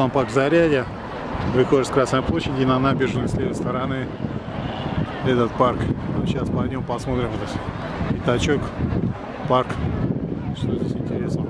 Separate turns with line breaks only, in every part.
Он парк Зарядье. Выходишь с Красной площади на набережную с левой стороны этот парк. Ну, сейчас пойдем посмотрим здесь. Пятачок, парк. Что здесь интересно?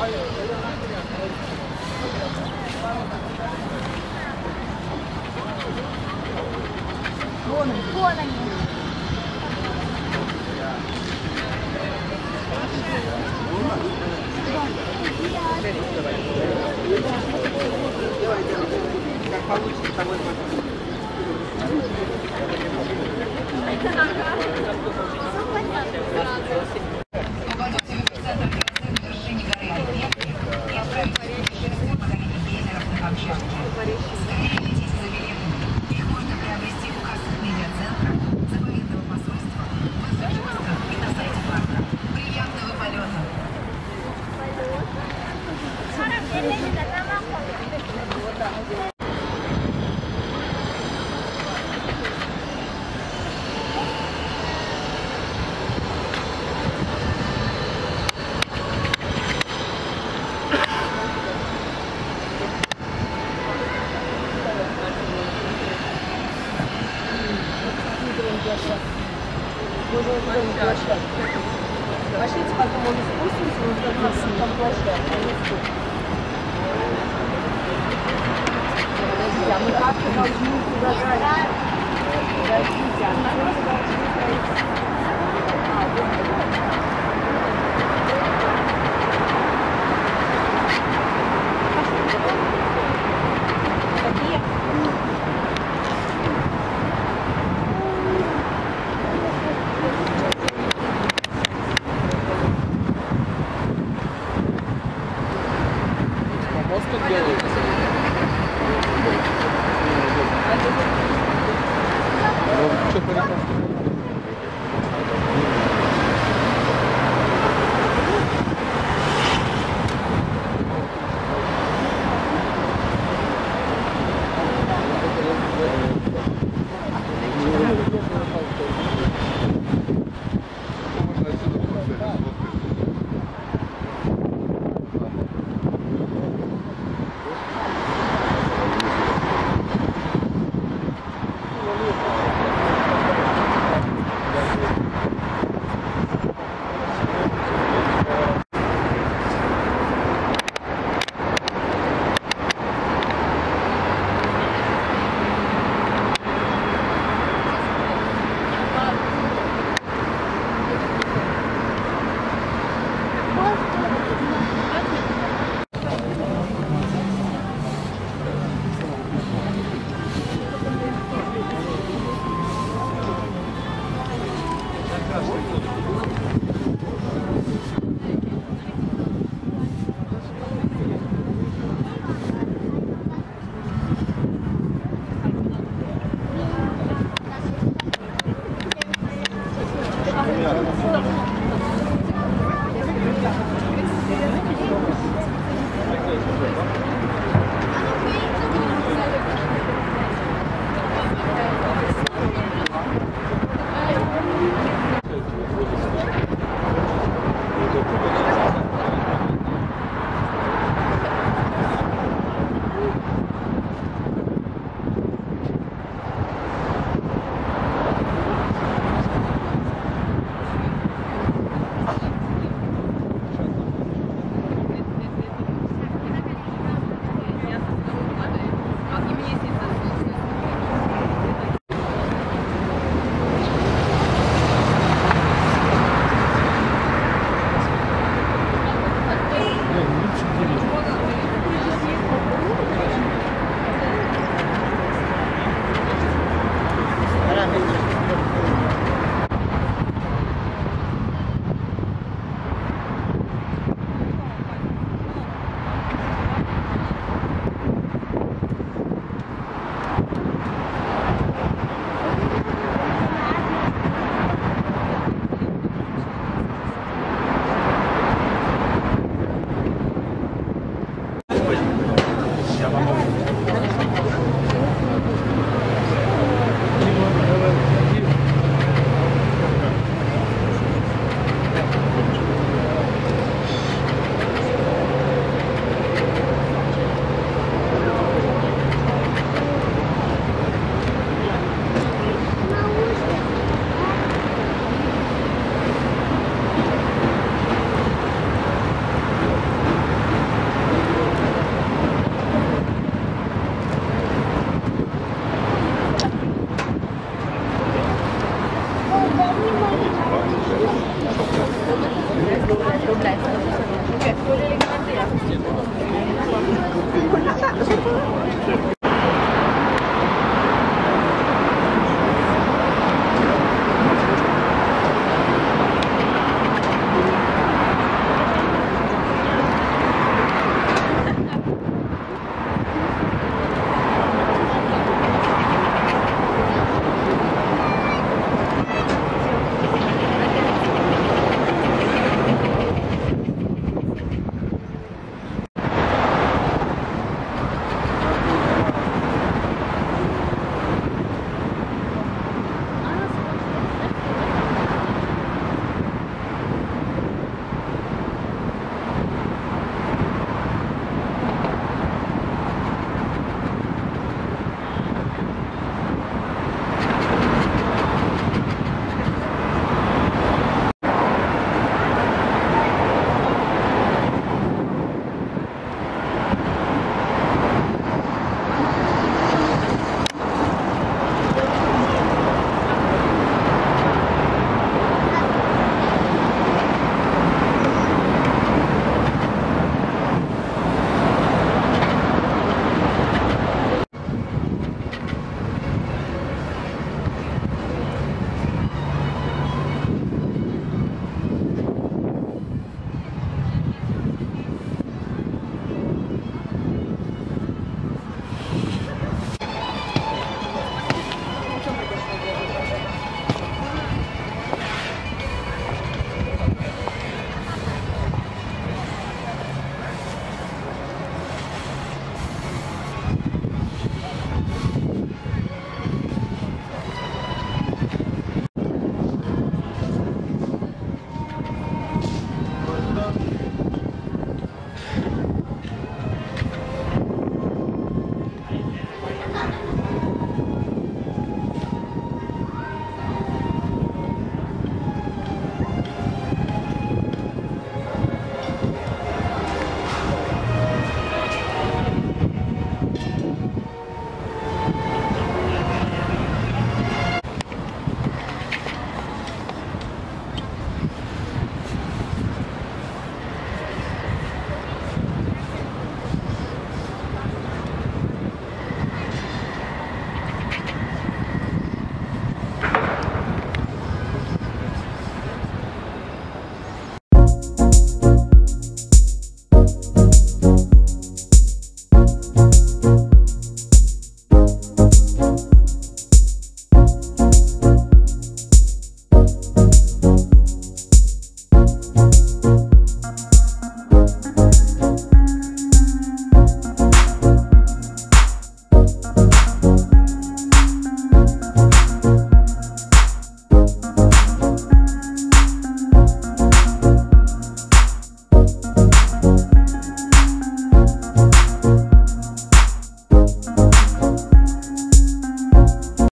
Ayrılık ilan bitirmiyor. Nasıl kaldı? Orar ki
Пошлите потом он спустится, вот как раз там площадка. Подождите, а мы как-то должны туда зайти. Подождите, а мы должны зайти? А, вот
に
あります。山本